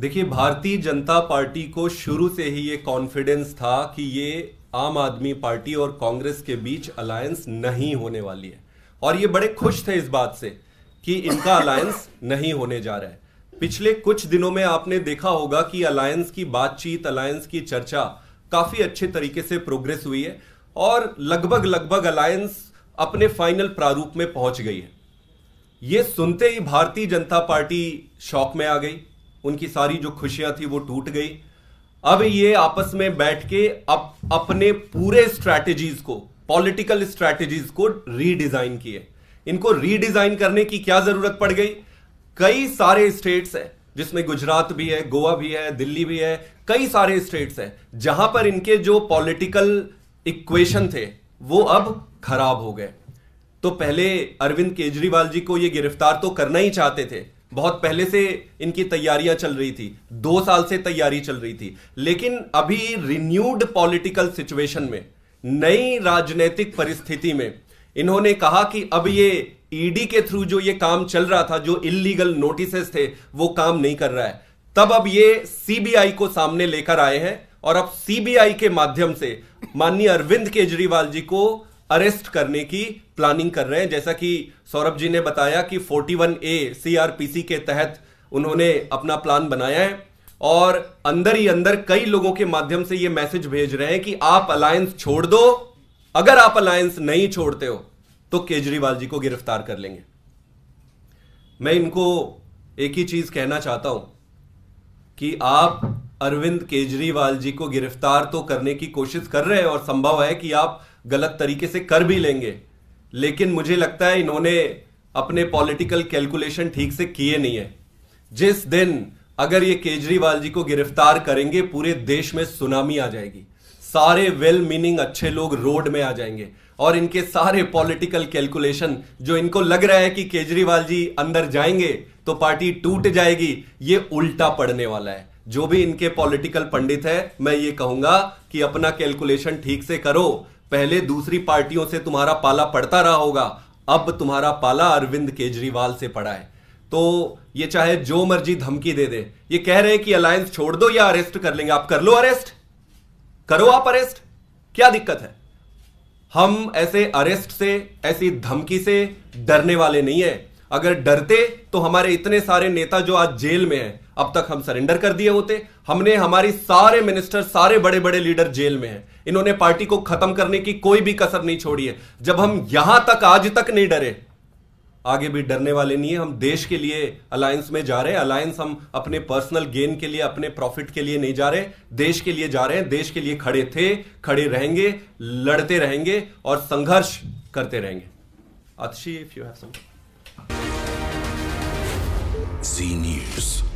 देखिए, भारतीय जनता पार्टी को शुरू से ही ये कॉन्फिडेंस था कि ये आम आदमी पार्टी और कांग्रेस के बीच अलायंस नहीं होने वाली है। और ये बड़े खुश थे इस बात से कि इनका अलायंस नहीं होने जा रहा है। पिछले कुछ दिनों में आपने देखा होगा कि अलायंस की बातचीत अलायंस की चर्चा काफ़ी अच्छे तरीके से प्रोग्रेस हुई है और लगभग लगभग अलायंस अपने फाइनल प्रारूप में पहुँच गई है। ये सुनते ही भारतीय जनता पार्टी शौक में आ गई। उनकी सारी जो खुशियाँ थी वो टूट गई। अब ये आपस में बैठ के अप, अपने पूरे स्ट्रैटेजीज को पॉलिटिकल स्ट्रैटेजीज को रीडिजाइन किए। इनको रीडिजाइन करने की क्या ज़रूरत पड़ गई? कई सारे स्टेट्स है जिसमें गुजरात भी है गोवा भी है दिल्ली भी है कई सारे स्टेट्स है जहाँ पर इनके जो पॉलिटिकल इक्वेशन थे वो अब खराब हो गए। तो पहले अरविंद केजरीवाल जी को ये गिरफ़्तार तो करना ही चाहते थे बहुत पहले से इनकी तैयारियाँ चल रही थी, दो साल से तैयारी चल रही थी। लेकिन अभी रिन्यूड पॉलिटिकल सिचुएशन में, नई राजनीतिक परिस्थिति में, इन्होंने कहा कि अब ये ईडी के थ्रू जो ये काम चल रहा था, जो इलीगल नोटिस थे, वो काम नहीं कर रहा है। तब अब ये सीबीआई को सामने लेकर आए हैं और अब सीबीआई के माध्यम से माननीय अरविंद केजरीवाल जी को अरेस्ट करने की प्लानिंग कर रहे हैं। जैसा कि सौरभ जी ने बताया कि 41 ए सीआरपीसी के तहत उन्होंने अपना प्लान बनाया है और अंदर ही अंदर कई लोगों के माध्यम से यह मैसेज भेज रहे हैं कि आप अलायंस छोड़ दो। अगर आप अलायंस नहीं छोड़ते हो तो केजरीवाल जी को गिरफ़्तार कर लेंगे। मैं इनको एक ही चीज़ कहना चाहता हूँ कि आप अरविंद केजरीवाल जी को गिरफ़्तार तो करने की कोशिश कर रहे हैं और संभव है कि आप गलत तरीके से कर भी लेंगे, लेकिन मुझे लगता है इन्होंने अपने पॉलिटिकल कैलकुलेशन ठीक से किए नहीं है। जिस दिन अगर ये केजरीवाल जी को गिरफ़्तार करेंगे, पूरे देश में सुनामी आ जाएगी। सारे वेल मीनिंग अच्छे लोग रोड में आ जाएँगे। और इनके सारे पॉलिटिकल कैलकुलेशन जो इनको लग रहा है कि केजरीवाल जी अंदर जाएँगे तो पार्टी टूट जाएगी, ये उल्टा पड़ने वाला है। जो भी इनके पॉलिटिकल पंडित है, मैं ये कहूँगा कि अपना कैलकुलेशन ठीक से करो पहले दूसरी पार्टियों से तुम्हारा पाला पड़ता रहा होगा, अब तुम्हारा पाला अरविंद केजरीवाल से पड़ा है। तो ये चाहे जो मर्ज़ी धमकी दे दे, ये कह रहे हैं कि अलायंस छोड़ दो, या अरेस्ट कर लेंगे। आप कर लो अरेस्ट। करो आप अरेस्ट। क्या दिक्कत है? हम ऐसे अरेस्ट से, ऐसी धमकी से डरने वाले नहीं है। अगर डरते तो हमारे इतने सारे नेता जो आज जेल में हैं, अब तक हम सरेंडर कर दिए होते। हमने हमारी सारे मिनिस्टर, सारे बड़े बड़े लीडर जेल में हैं। इन्होंने पार्टी को खत्म करने की कोई भी कसर नहीं छोड़ी है। जब हम यहाँ तक आज तक नहीं डरे, आगे भी डरने वाले नहीं है। हम देश के लिए अलायंस में जा रहे हैं। अलायंस हम अपने पर्सनल गेन के लिए, अपने प्रॉफिट के लिए नहीं जा रहे। देश के लिए जा रहे हैं। देश के लिए खड़े थे, खड़े रहेंगे, लड़ते रहेंगे और संघर्ष करते रहेंगे। Atishi if you have some Z News.